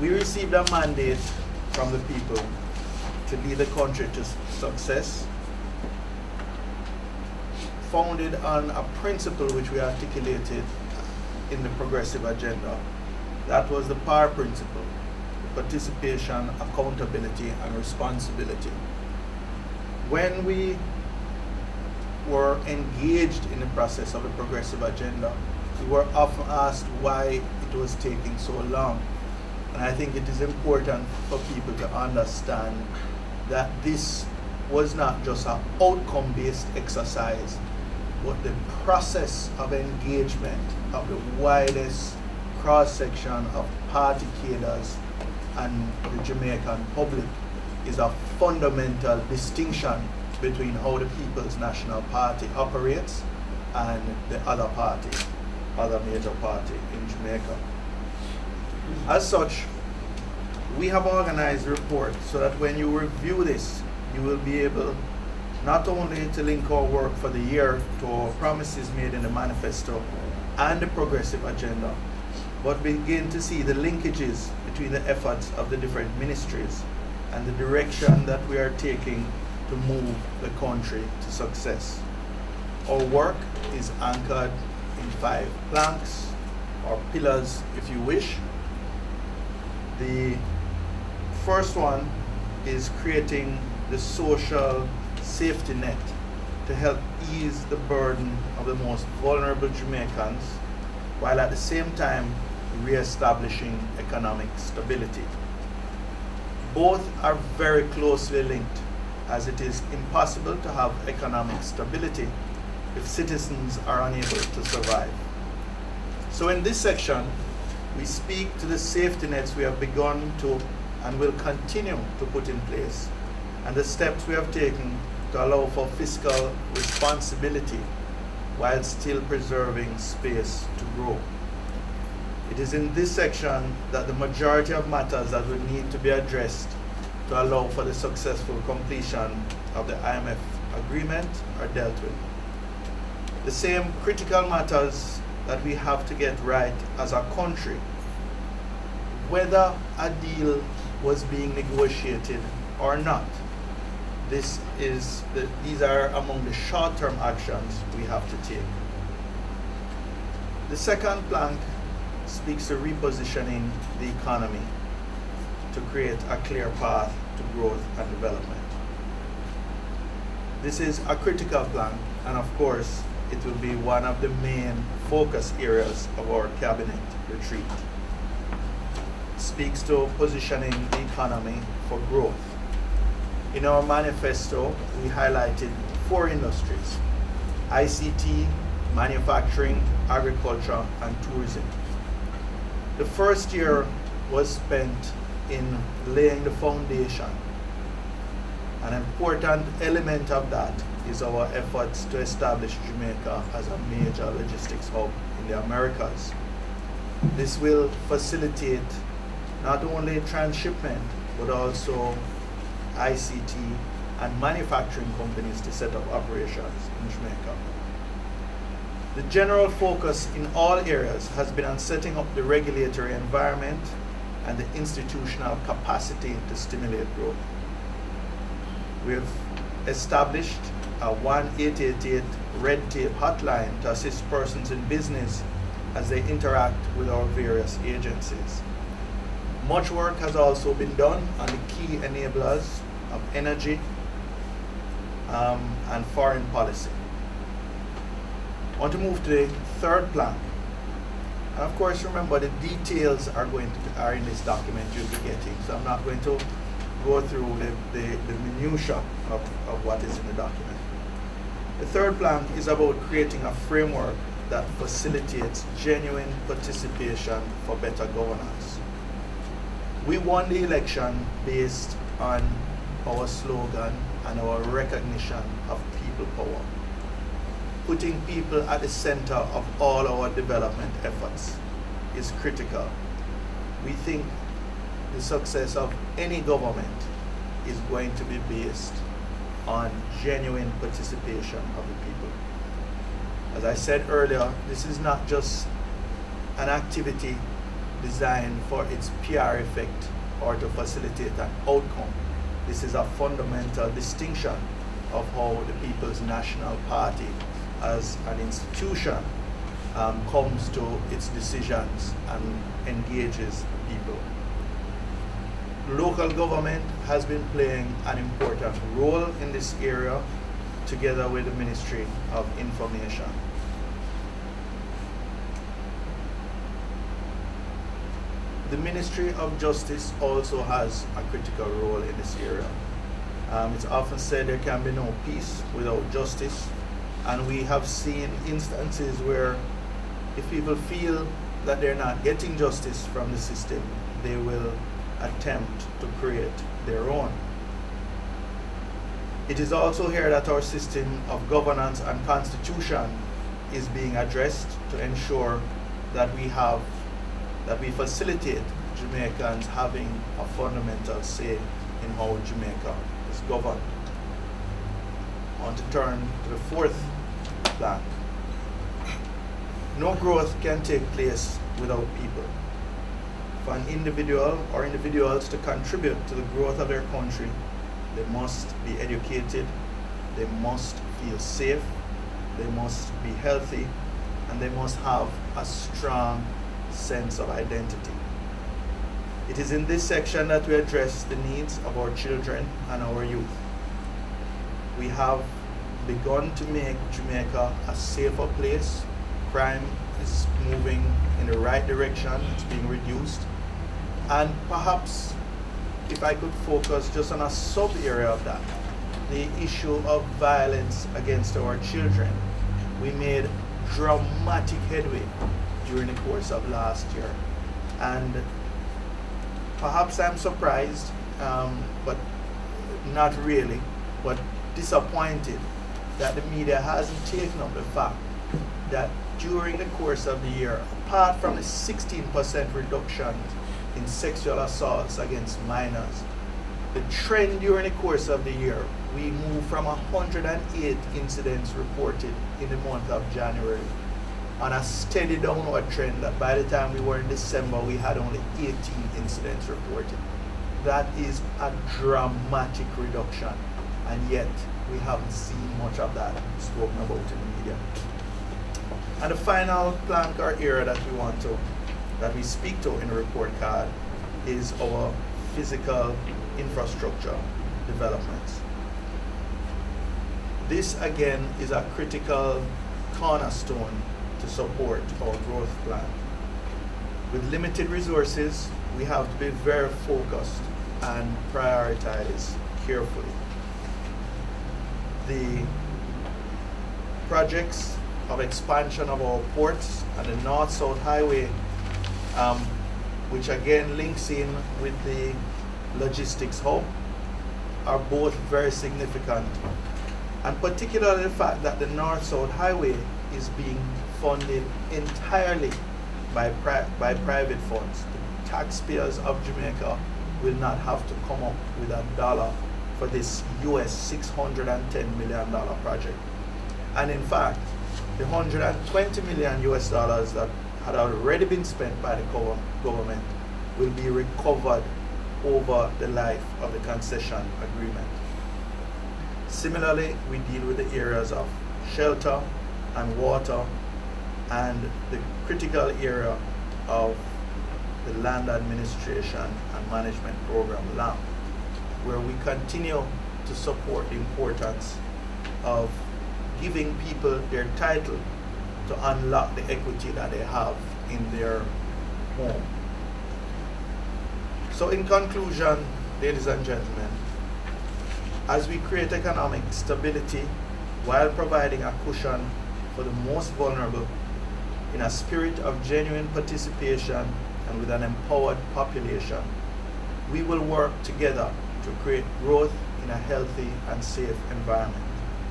We received a mandate from the people to lead the country to success, founded on a principle which we articulated in the progressive agenda. That was the power principle, participation, accountability, and responsibility. When we were engaged in the process of the progressive agenda, we were often asked why it was taking so long. And I think it is important for people to understand that this was not just an outcome-based exercise, but the process of engagement of the widest cross-section of party cadres and the Jamaican public is a fundamental distinction between how the People's National Party operates and the other party, other major party in Jamaica. As such, we have organized a report so that when you review this, you will be able not only to link our work for the year to our promises made in the manifesto and the progressive agenda, but begin to see the linkages between the efforts of the different ministries and the direction that we are taking to move the country to success. Our work is anchored in five planks, or pillars if you wish. The first one is creating the social safety net to help ease the burden of the most vulnerable Jamaicans while at the same time re-establishing economic stability. Both are very closely linked as it is impossible to have economic stability if citizens are unable to survive. So in this section, we speak to the safety nets we have begun to and will continue to put in place and the steps we have taken to allow for fiscal responsibility while still preserving space to grow. It is in this section that the majority of matters that will need to be addressed to allow for the successful completion of the IMF agreement are dealt with. The same critical matters that we have to get right as a country, whether a deal was being negotiated or not. This is the, these are among the short-term actions we have to take. The second plank speaks to repositioning the economy to create a clear path to growth and development. This is a critical plank, and of course, it will be one of the main focus areas of our cabinet retreat. Speaks to positioning the economy for growth. In our manifesto, we highlighted four industries, ICT, manufacturing, agriculture, and tourism. The first year was spent in laying the foundation. An important element of that is our efforts to establish Jamaica as a major logistics hub in the Americas. This will facilitate not only transshipment, but also ICT and manufacturing companies to set up operations in Jamaica. The general focus in all areas has been on setting up the regulatory environment and the institutional capacity to stimulate growth. We have established a 1888 red tape hotline to assist persons in business as they interact with our various agencies. Much work has also been done on the key enablers of energy um, and foreign policy. I want to move to the third plank, and of course, remember the details are going to are in this document you'll be getting. So I'm not going to go through the, the, the minutia of, of what is in the document. The third plank is about creating a framework that facilitates genuine participation for better governance. We won the election based on our slogan and our recognition of people power putting people at the center of all our development efforts is critical. We think the success of any government is going to be based on genuine participation of the people. As I said earlier, this is not just an activity designed for its PR effect or to facilitate an outcome. This is a fundamental distinction of how the People's National Party as an institution um, comes to its decisions and engages people. Local government has been playing an important role in this area together with the Ministry of Information. The Ministry of Justice also has a critical role in this area. Um, it's often said there can be no peace without justice, and we have seen instances where if people feel that they're not getting justice from the system, they will attempt to create their own. It is also here that our system of governance and constitution is being addressed to ensure that we have, that we facilitate Jamaicans having a fundamental say in how Jamaica is governed. Want to turn to the fourth plank. No growth can take place without people. For an individual or individuals to contribute to the growth of their country, they must be educated, they must feel safe, they must be healthy, and they must have a strong sense of identity. It is in this section that we address the needs of our children and our youth. We have begun to make Jamaica a safer place crime is moving in the right direction, it's being reduced. And perhaps if I could focus just on a sub area of that, the issue of violence against our children. We made dramatic headway during the course of last year. And perhaps I'm surprised, um, but not really, but disappointed that the media hasn't taken up the fact that during the course of the year, apart from the 16% reduction in sexual assaults against minors, the trend during the course of the year, we moved from 108 incidents reported in the month of January on a steady downward trend that by the time we were in December, we had only 18 incidents reported. That is a dramatic reduction, and yet we haven't seen much of that spoken about in the media. And the final plank or area that we want to, that we speak to in the report card is our physical infrastructure developments. This again is a critical cornerstone to support our growth plan. With limited resources, we have to be very focused and prioritize carefully. The projects of expansion of our ports and the north-south highway, um, which again links in with the logistics hub, are both very significant. And particularly the fact that the north-south highway is being funded entirely by, pri by private funds. The taxpayers of Jamaica will not have to come up with a dollar for this US $610 million project. And in fact, the 120 million US dollars that had already been spent by the government will be recovered over the life of the concession agreement. Similarly, we deal with the areas of shelter and water and the critical area of the land administration and management program LAM, where we continue to support the importance of giving people their title to unlock the equity that they have in their home. So in conclusion, ladies and gentlemen, as we create economic stability while providing a cushion for the most vulnerable in a spirit of genuine participation and with an empowered population, we will work together to create growth in a healthy and safe environment.